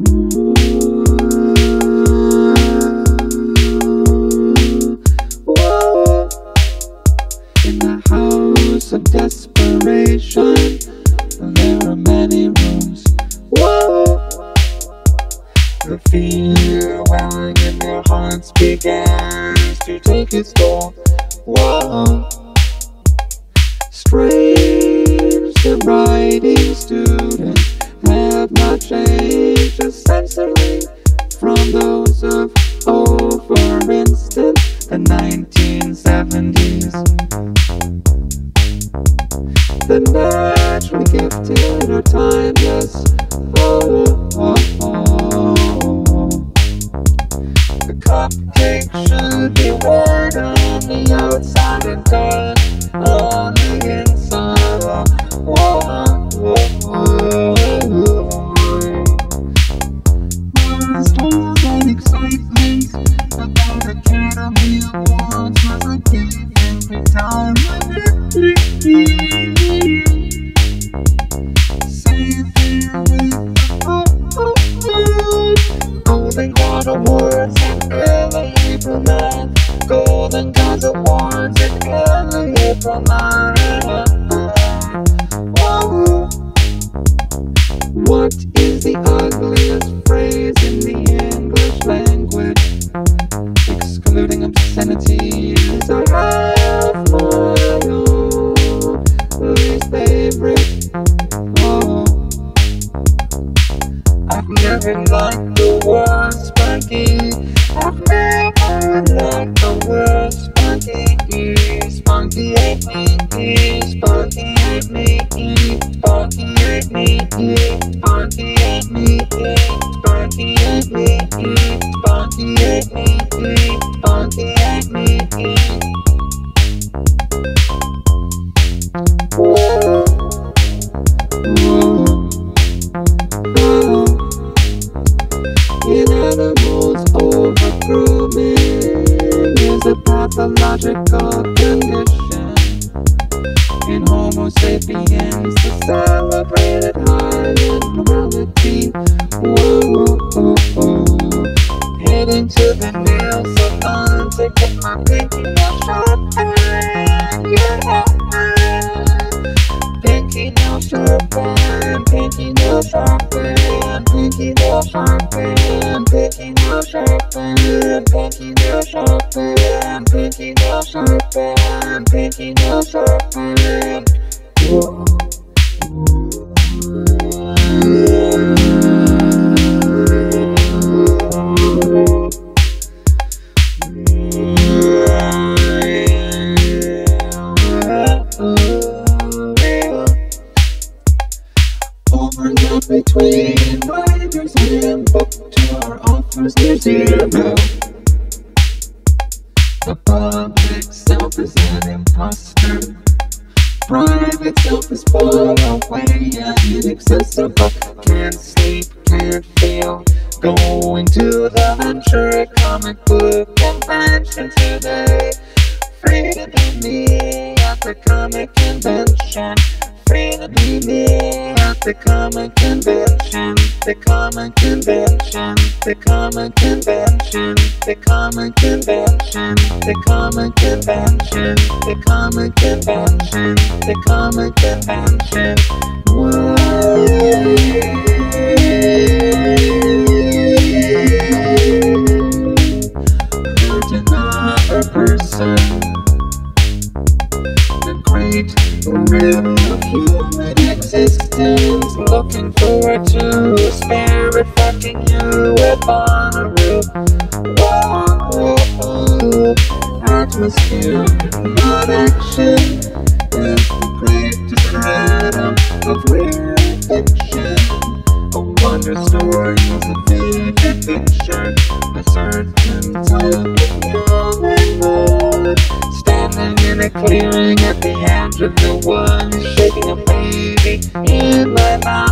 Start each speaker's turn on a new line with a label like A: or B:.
A: In the house of desperation, there are many rooms. Whoa. The fear welling in their hearts begins to take its toll. Whoa. Strange, the writing students The naturally gifted are timeless. Oh, oh, oh. The cupcake should be worn on the outside and done time Golden God Awards in early April 9 Golden God Awards in early April 9 Whoa. What is the ugliest phrase in the English language? Excluding obscenities, I the word spunky. I've never liked the word spunky. Spunky ate me, spunky ate me, spunky ate me, spunky ate me, Animals, over-grooming is a pathological condition. In Homo sapiens, the celebrated high morality. Whoa, whoa, whoa. Heading to the nail salon to get my pinky nail sharpened. Yeah. Pinky nail sharpened, pinky nail sharpened, pinky nail sharpened, pinky nail sharpened, pinky nail sharpened, pinky nail sharpened, pinky nail sharpened. Whoa. The public self is an imposter. Private self is far away and inaccessible. Can't sleep, can't feel. Going to the Ventura comic book convention today. Free to be me at the comic convention. Free to be me at the comic convention. The common convention. The common convention. The common convention. The common convention. The common convention. The common convention. Another person the great riddle of human existence. Looking to a spirit fucking you upon a roof. Whoa, atmosphere, not action, is the great stratum of weird fiction. A wonder story is a vivid picture, a certain type of human mode. Standing in a clearing at the edge of the woods, shaking a baby in my mind.